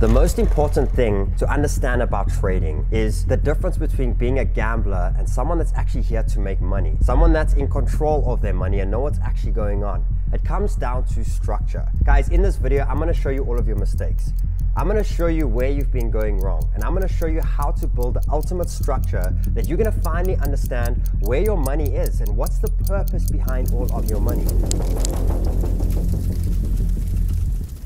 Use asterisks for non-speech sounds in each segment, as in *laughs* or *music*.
The most important thing to understand about trading is the difference between being a gambler and someone that's actually here to make money. Someone that's in control of their money and know what's actually going on. It comes down to structure. Guys, in this video, I'm gonna show you all of your mistakes. I'm gonna show you where you've been going wrong, and I'm gonna show you how to build the ultimate structure that you're gonna finally understand where your money is and what's the purpose behind all of your money.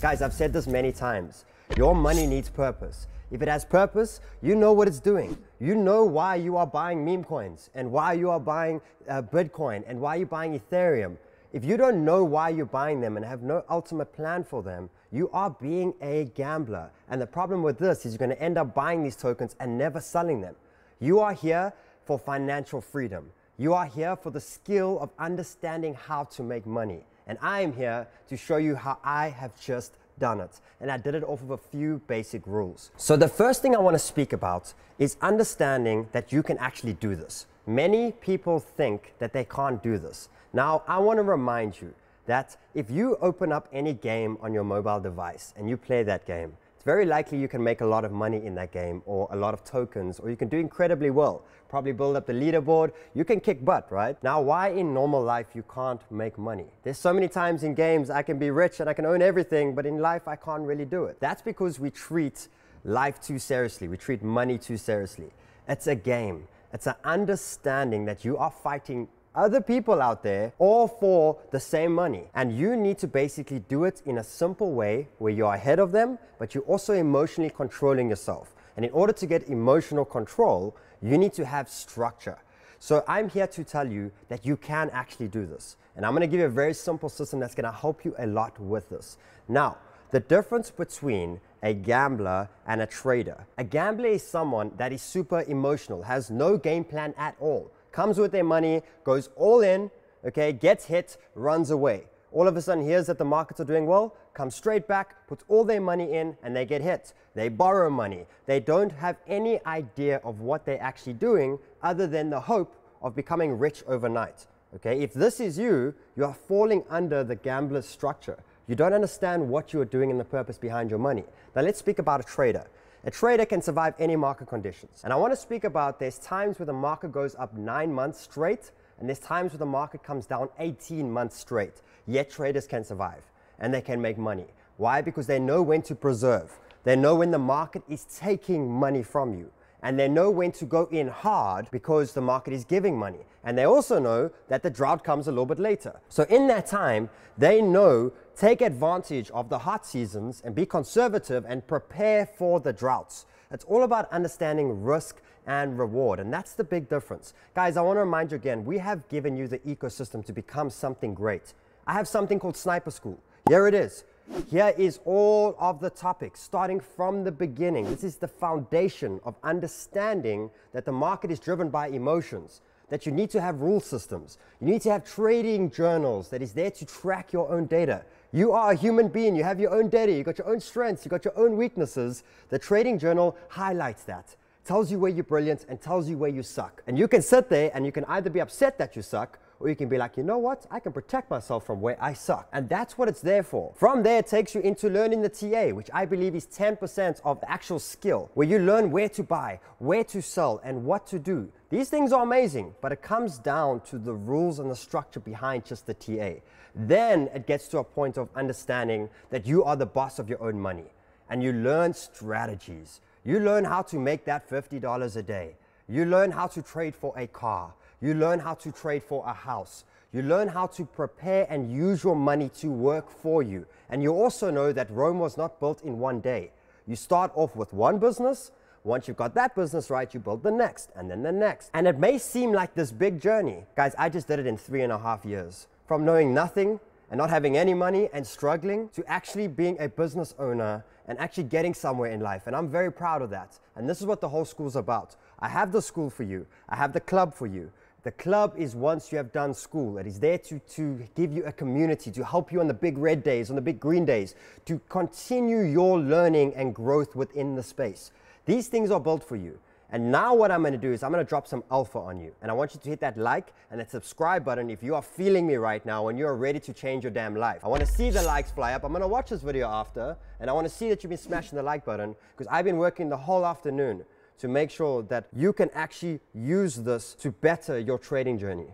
Guys, I've said this many times. Your money needs purpose. If it has purpose, you know what it's doing. You know why you are buying meme coins and why you are buying uh, Bitcoin and why you're buying Ethereum. If you don't know why you're buying them and have no ultimate plan for them, you are being a gambler. And the problem with this is you're going to end up buying these tokens and never selling them. You are here for financial freedom. You are here for the skill of understanding how to make money. And I am here to show you how I have just done it. And I did it off of a few basic rules. So the first thing I want to speak about is understanding that you can actually do this. Many people think that they can't do this. Now, I want to remind you that if you open up any game on your mobile device and you play that game, very likely you can make a lot of money in that game or a lot of tokens or you can do incredibly well. Probably build up the leaderboard. You can kick butt, right? Now, why in normal life you can't make money? There's so many times in games I can be rich and I can own everything, but in life I can't really do it. That's because we treat life too seriously. We treat money too seriously. It's a game. It's an understanding that you are fighting other people out there all for the same money. And you need to basically do it in a simple way where you're ahead of them, but you're also emotionally controlling yourself. And in order to get emotional control, you need to have structure. So I'm here to tell you that you can actually do this. And I'm gonna give you a very simple system that's gonna help you a lot with this. Now, the difference between a gambler and a trader. A gambler is someone that is super emotional, has no game plan at all comes with their money, goes all in, okay, gets hit, runs away. All of a sudden hears that the markets are doing well, comes straight back, puts all their money in, and they get hit. They borrow money. They don't have any idea of what they're actually doing other than the hope of becoming rich overnight. Okay, if this is you, you are falling under the gambler's structure. You don't understand what you are doing and the purpose behind your money. Now let's speak about a trader. A trader can survive any market conditions. And I want to speak about there's times where the market goes up nine months straight, and there's times where the market comes down 18 months straight. Yet traders can survive and they can make money. Why? Because they know when to preserve. They know when the market is taking money from you and they know when to go in hard because the market is giving money. And they also know that the drought comes a little bit later. So in that time, they know take advantage of the hot seasons and be conservative and prepare for the droughts. It's all about understanding risk and reward, and that's the big difference. Guys, I want to remind you again, we have given you the ecosystem to become something great. I have something called Sniper School. Here it is. Here is all of the topics starting from the beginning. This is the foundation of understanding that the market is driven by emotions, that you need to have rule systems. You need to have trading journals that is there to track your own data. You are a human being, you have your own data, you got your own strengths, you got your own weaknesses. The trading journal highlights that, tells you where you're brilliant and tells you where you suck. And you can sit there and you can either be upset that you suck or you can be like, you know what? I can protect myself from where I suck. And that's what it's there for. From there, it takes you into learning the TA, which I believe is 10% of actual skill, where you learn where to buy, where to sell, and what to do. These things are amazing, but it comes down to the rules and the structure behind just the TA. Then it gets to a point of understanding that you are the boss of your own money and you learn strategies. You learn how to make that $50 a day. You learn how to trade for a car. You learn how to trade for a house. You learn how to prepare and use your money to work for you. And you also know that Rome was not built in one day. You start off with one business. Once you've got that business right, you build the next and then the next. And it may seem like this big journey. Guys, I just did it in three and a half years. From knowing nothing and not having any money and struggling to actually being a business owner and actually getting somewhere in life. And I'm very proud of that. And this is what the whole school's about. I have the school for you. I have the club for you. The club is once you have done school. It is there to, to give you a community, to help you on the big red days, on the big green days, to continue your learning and growth within the space. These things are built for you. And now what I'm gonna do is I'm gonna drop some alpha on you. And I want you to hit that like and that subscribe button if you are feeling me right now and you're ready to change your damn life. I wanna see the likes fly up. I'm gonna watch this video after and I wanna see that you've been smashing the like button because I've been working the whole afternoon to make sure that you can actually use this to better your trading journey.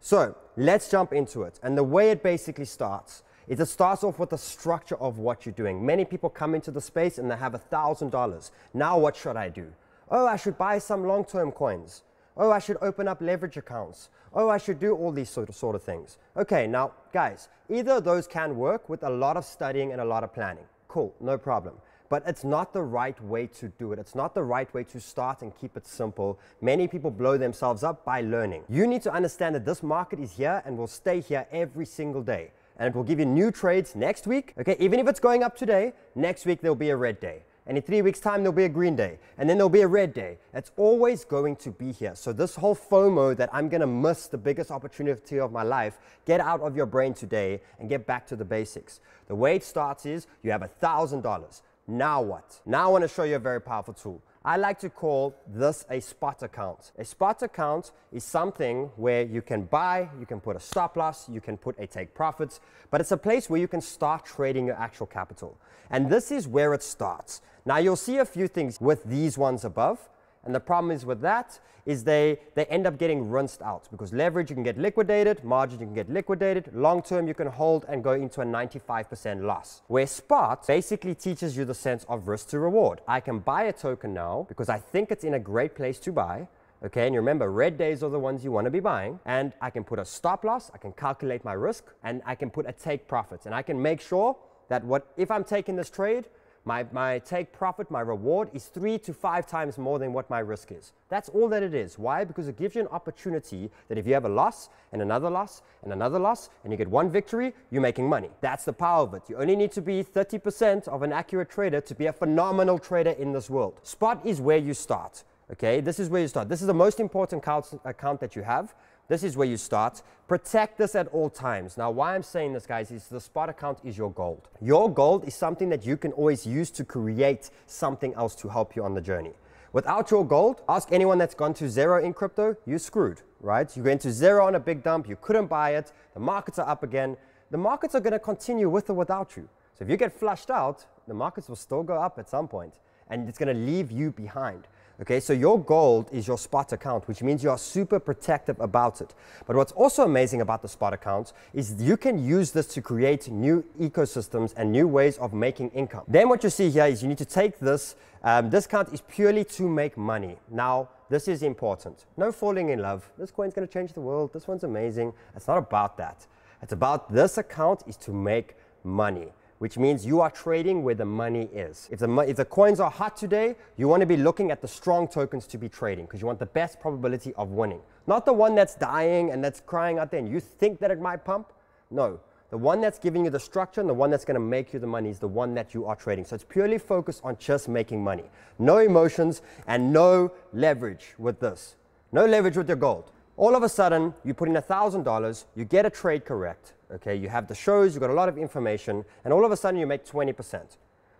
So let's jump into it. And the way it basically starts is it starts off with the structure of what you're doing. Many people come into the space and they have a $1,000. Now what should I do? Oh, I should buy some long-term coins. Oh, I should open up leverage accounts. Oh, I should do all these sort of, sort of things. Okay, now, guys, either of those can work with a lot of studying and a lot of planning. Cool, no problem. But it's not the right way to do it. It's not the right way to start and keep it simple. Many people blow themselves up by learning. You need to understand that this market is here and will stay here every single day. And it will give you new trades next week. Okay, even if it's going up today, next week there'll be a red day and in three weeks' time, there'll be a green day, and then there'll be a red day. It's always going to be here. So, this whole FOMO that I'm going to miss the biggest opportunity of my life, get out of your brain today and get back to the basics. The way it starts is you have a $1,000. Now what? Now I want to show you a very powerful tool. I like to call this a spot account. A spot account is something where you can buy, you can put a stop loss, you can put a take profits, but it's a place where you can start trading your actual capital. And this is where it starts. Now you'll see a few things with these ones above. And the problem is with that is they, they end up getting rinsed out because leverage you can get liquidated, margin you can get liquidated, long term you can hold and go into a 95% loss. Where spot basically teaches you the sense of risk to reward. I can buy a token now because I think it's in a great place to buy. Okay, and you remember red days are the ones you want to be buying. And I can put a stop loss, I can calculate my risk, and I can put a take profits. And I can make sure that what if I'm taking this trade, my, my take profit, my reward is three to five times more than what my risk is. That's all that it is. Why? Because it gives you an opportunity that if you have a loss and another loss and another loss and you get one victory, you're making money. That's the power of it. You only need to be 30% of an accurate trader to be a phenomenal trader in this world. Spot is where you start. Okay, this is where you start. This is the most important account, account that you have. This is where you start. Protect this at all times. Now, why I'm saying this, guys, is the spot account is your gold. Your gold is something that you can always use to create something else to help you on the journey. Without your gold, ask anyone that's gone to zero in crypto, you're screwed, right? You went to zero on a big dump, you couldn't buy it, the markets are up again. The markets are going to continue with or without you. So if you get flushed out, the markets will still go up at some point, and it's going to leave you behind. Okay, so your gold is your spot account, which means you are super protective about it. But what's also amazing about the spot accounts is you can use this to create new ecosystems and new ways of making income. Then what you see here is you need to take this. Um, this account is purely to make money. Now, this is important. No falling in love. This coin's going to change the world. This one's amazing. It's not about that. It's about this account is to make money which means you are trading where the money is. If the, if the coins are hot today, you want to be looking at the strong tokens to be trading because you want the best probability of winning. Not the one that's dying and that's crying out there and you think that it might pump. No, the one that's giving you the structure and the one that's going to make you the money is the one that you are trading. So it's purely focused on just making money. No emotions and no leverage with this. No leverage with your gold. All of a sudden, you put in $1,000, you get a trade correct, Okay, you have the shows, you've got a lot of information, and all of a sudden you make 20%.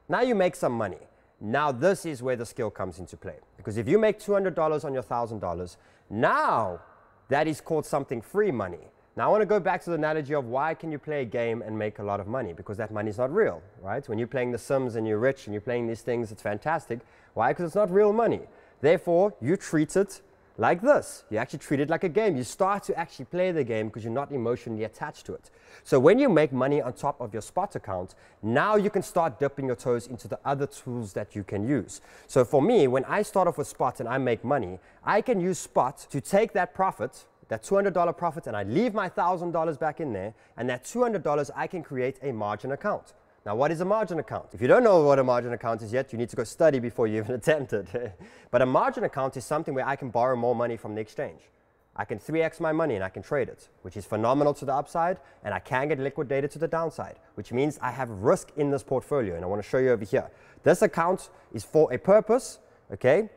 Now you make some money. Now this is where the skill comes into play. Because if you make $200 on your $1,000, now that is called something free money. Now I want to go back to the analogy of why can you play a game and make a lot of money? Because that money is not real, right? When you're playing The Sims and you're rich and you're playing these things, it's fantastic. Why? Because it's not real money. Therefore, you treat it like this. You actually treat it like a game. You start to actually play the game because you're not emotionally attached to it. So when you make money on top of your spot account, now you can start dipping your toes into the other tools that you can use. So for me, when I start off with spot and I make money, I can use spot to take that profit that $200 profit and I leave my $1,000 back in there, and that $200 I can create a margin account. Now, what is a margin account? If you don't know what a margin account is yet, you need to go study before you even *laughs* attempt it. *laughs* but a margin account is something where I can borrow more money from the exchange. I can 3x my money and I can trade it, which is phenomenal to the upside, and I can get liquidated to the downside, which means I have risk in this portfolio, and I want to show you over here. This account is for a purpose, okay,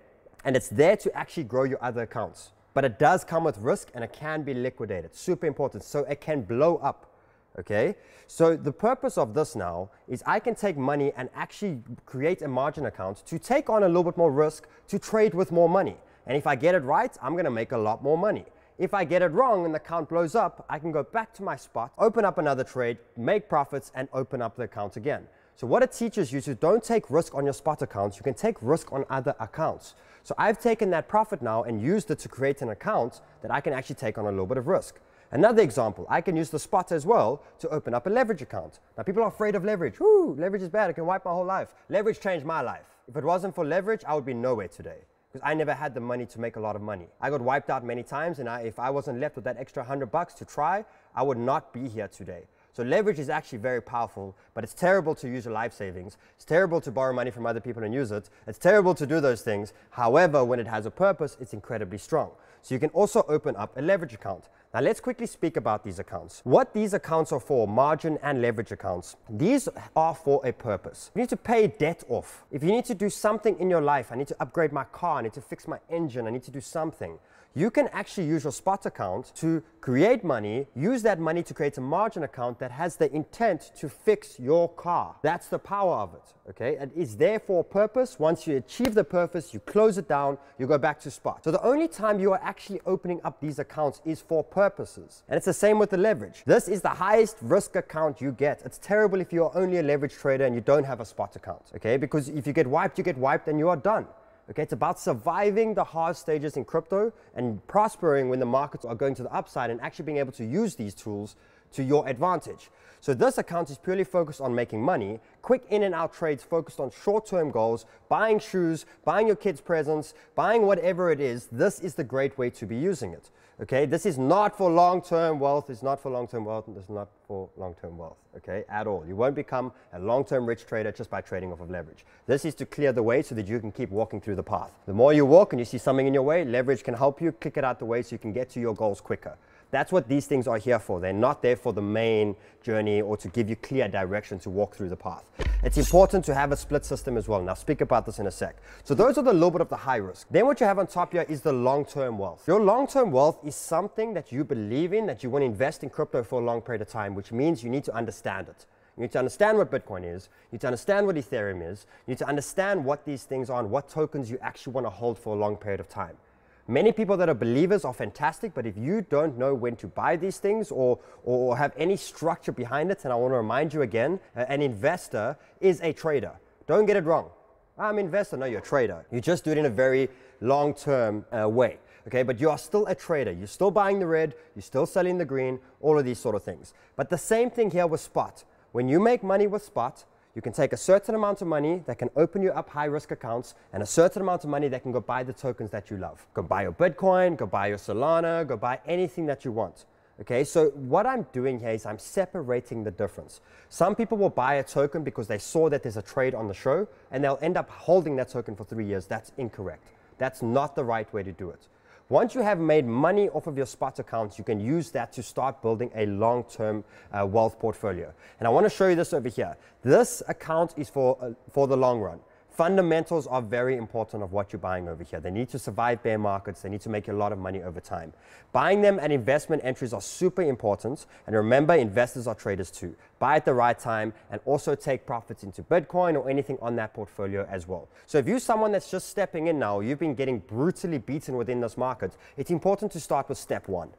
and it's there to actually grow your other accounts. But it does come with risk and it can be liquidated. Super important. So it can blow up okay? So the purpose of this now is I can take money and actually create a margin account to take on a little bit more risk to trade with more money. And if I get it right, I'm gonna make a lot more money. If I get it wrong and the account blows up, I can go back to my spot, open up another trade, make profits, and open up the account again. So what it teaches you is to don't take risk on your spot accounts, you can take risk on other accounts. So I've taken that profit now and used it to create an account that I can actually take on a little bit of risk. Another example, I can use the spot as well to open up a leverage account. Now people are afraid of leverage. Woo, leverage is bad, it can wipe my whole life. Leverage changed my life. If it wasn't for leverage, I would be nowhere today because I never had the money to make a lot of money. I got wiped out many times and I, if I wasn't left with that extra 100 bucks to try, I would not be here today. So leverage is actually very powerful, but it's terrible to use your life savings. It's terrible to borrow money from other people and use it. It's terrible to do those things. However, when it has a purpose, it's incredibly strong. So you can also open up a leverage account. Now let's quickly speak about these accounts. What these accounts are for, margin and leverage accounts, these are for a purpose. You need to pay debt off. If you need to do something in your life, I need to upgrade my car, I need to fix my engine, I need to do something you can actually use your spot account to create money, use that money to create a margin account that has the intent to fix your car. That's the power of it, okay? It is there for a purpose. Once you achieve the purpose, you close it down, you go back to spot. So the only time you are actually opening up these accounts is for purposes. And it's the same with the leverage. This is the highest risk account you get. It's terrible if you are only a leverage trader and you don't have a spot account, okay? Because if you get wiped, you get wiped and you are done. Okay, it's about surviving the hard stages in crypto and prospering when the markets are going to the upside and actually being able to use these tools to your advantage. So this account is purely focused on making money, quick in and out trades focused on short-term goals, buying shoes, buying your kids presents, buying whatever it is. This is the great way to be using it. Okay, this is not for long-term wealth. It's not for long-term wealth. It's not for long-term wealth. Okay, at all. You won't become a long-term rich trader just by trading off of leverage. This is to clear the way so that you can keep walking through the path. The more you walk and you see something in your way, leverage can help you kick it out the way so you can get to your goals quicker. That's what these things are here for. They're not there for the main journey or to give you clear direction to walk through the path. It's important to have a split system as well. Now, speak about this in a sec. So those are the little bit of the high risk. Then what you have on top here is the long-term wealth. Your long-term wealth is something that you believe in, that you want to invest in crypto for a long period of time, which means you need to understand it. You need to understand what Bitcoin is. You need to understand what Ethereum is. You need to understand what these things are and what tokens you actually want to hold for a long period of time. Many people that are believers are fantastic, but if you don't know when to buy these things or, or have any structure behind it, and I want to remind you again, an investor is a trader. Don't get it wrong. I'm an investor, no, you're a trader. You just do it in a very long term uh, way. Okay, but you are still a trader. You're still buying the red, you're still selling the green, all of these sort of things. But the same thing here with spot. When you make money with spot, you can take a certain amount of money that can open you up high risk accounts and a certain amount of money that can go buy the tokens that you love. Go buy your Bitcoin, go buy your Solana, go buy anything that you want. Okay, so what I'm doing here is I'm separating the difference. Some people will buy a token because they saw that there's a trade on the show and they'll end up holding that token for three years. That's incorrect. That's not the right way to do it. Once you have made money off of your spot accounts, you can use that to start building a long-term uh, wealth portfolio. And I want to show you this over here. This account is for, uh, for the long run fundamentals are very important of what you're buying over here. They need to survive bear markets. They need to make a lot of money over time. Buying them at investment entries are super important. And remember, investors are traders too. Buy at the right time and also take profits into Bitcoin or anything on that portfolio as well. So if you're someone that's just stepping in now, you've been getting brutally beaten within this market, it's important to start with step one.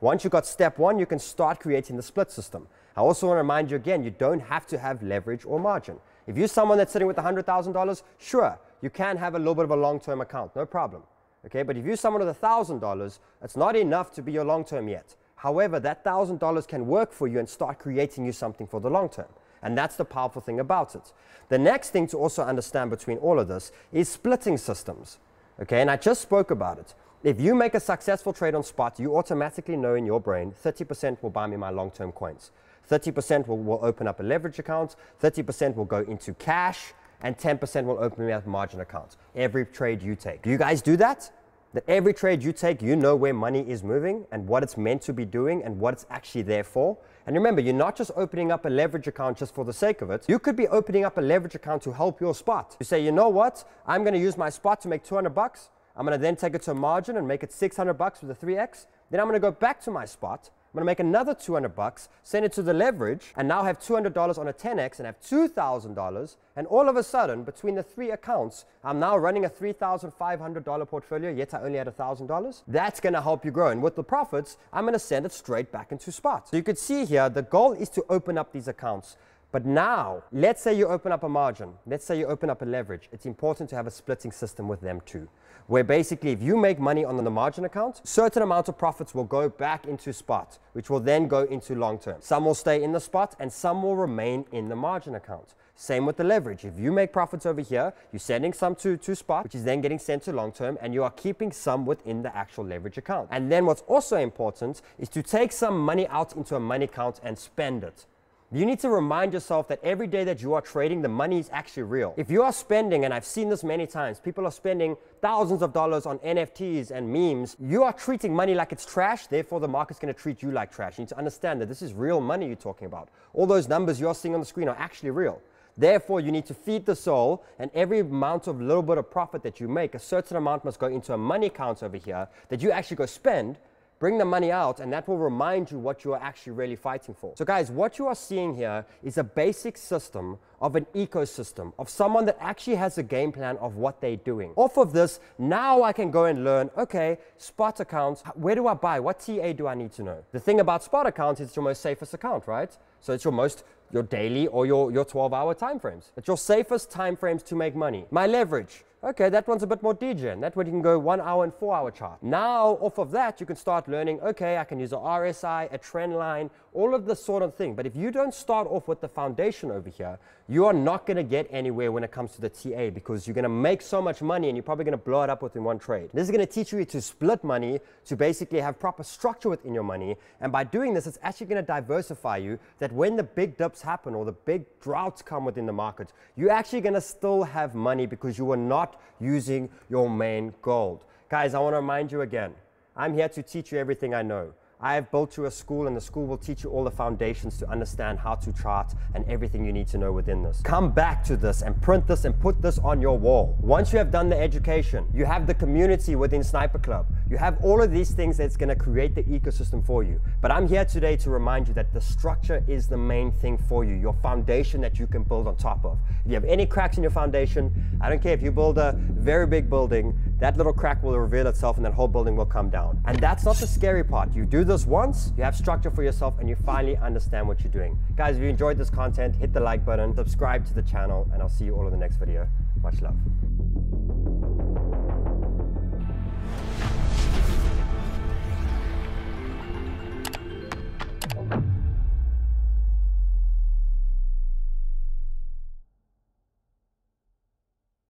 Once you've got step one, you can start creating the split system. I also want to remind you again, you don't have to have leverage or margin. If you're someone that's sitting with $100,000, sure, you can have a little bit of a long-term account, no problem. Okay, but if you're someone with $1,000, it's not enough to be your long-term yet. However, that $1,000 can work for you and start creating you something for the long term. And that's the powerful thing about it. The next thing to also understand between all of this is splitting systems. Okay, and I just spoke about it. If you make a successful trade on spot, you automatically know in your brain 30% will buy me my long term coins. 30% will, will open up a leverage account, 30% will go into cash, and 10% will open up margin accounts. Every trade you take. Do you guys do that? That every trade you take, you know where money is moving and what it's meant to be doing and what it's actually there for. And remember, you're not just opening up a leverage account just for the sake of it. You could be opening up a leverage account to help your spot. You say, you know what? I'm going to use my spot to make 200 bucks. I'm going to then take it to a margin and make it 600 bucks with a 3x. Then I'm going to go back to my spot I'm gonna make another 200 bucks, send it to the leverage, and now have $200 on a 10x and have $2,000. And all of a sudden, between the three accounts, I'm now running a $3,500 portfolio, yet I only had $1,000. That's gonna help you grow. And with the profits, I'm gonna send it straight back into Spot. So you could see here, the goal is to open up these accounts. But now, let's say you open up a margin, let's say you open up a leverage. It's important to have a splitting system with them too, where basically if you make money on the margin account, certain amount of profits will go back into spot, which will then go into long term. Some will stay in the spot and some will remain in the margin account. Same with the leverage. If you make profits over here, you're sending some to, to spot, which is then getting sent to long term, and you are keeping some within the actual leverage account. And then what's also important is to take some money out into a money account and spend it. You need to remind yourself that every day that you are trading, the money is actually real. If you are spending, and I've seen this many times, people are spending thousands of dollars on NFTs and memes, you are treating money like it's trash, therefore the market's gonna treat you like trash. You need to understand that this is real money you're talking about. All those numbers you're seeing on the screen are actually real. Therefore, you need to feed the soul, and every amount of little bit of profit that you make, a certain amount must go into a money account over here that you actually go spend Bring the money out, and that will remind you what you are actually really fighting for. So, guys, what you are seeing here is a basic system of an ecosystem, of someone that actually has a game plan of what they're doing. Off of this, now I can go and learn okay, spot accounts, where do I buy? What TA do I need to know? The thing about spot accounts is it's your most safest account, right? So, it's your most your daily or your, your 12 hour time frames. It's your safest time frames to make money. My leverage. Okay, that one's a bit more degen. That one you can go one hour and four hour chart. Now, off of that, you can start learning, okay, I can use a RSI, a trend line, all of this sort of thing. But if you don't start off with the foundation over here, you are not going to get anywhere when it comes to the TA because you're going to make so much money and you're probably going to blow it up within one trade. This is going to teach you to split money, to basically have proper structure within your money. And by doing this, it's actually going to diversify you that when the big dips happen or the big droughts come within the market, you're actually going to still have money because you are not using your main gold. Guys, I want to remind you again, I'm here to teach you everything I know. I have built you a school and the school will teach you all the foundations to understand how to chart and everything you need to know within this. Come back to this and print this and put this on your wall. Once you have done the education, you have the community within Sniper Club. You have all of these things that's going to create the ecosystem for you. But I'm here today to remind you that the structure is the main thing for you, your foundation that you can build on top of. If you have any cracks in your foundation, I don't care if you build a very big building, that little crack will reveal itself and that whole building will come down. And that's not the scary part. You do this once, you have structure for yourself, and you finally understand what you're doing. Guys, if you enjoyed this content, hit the like button, subscribe to the channel, and I'll see you all in the next video. Much love.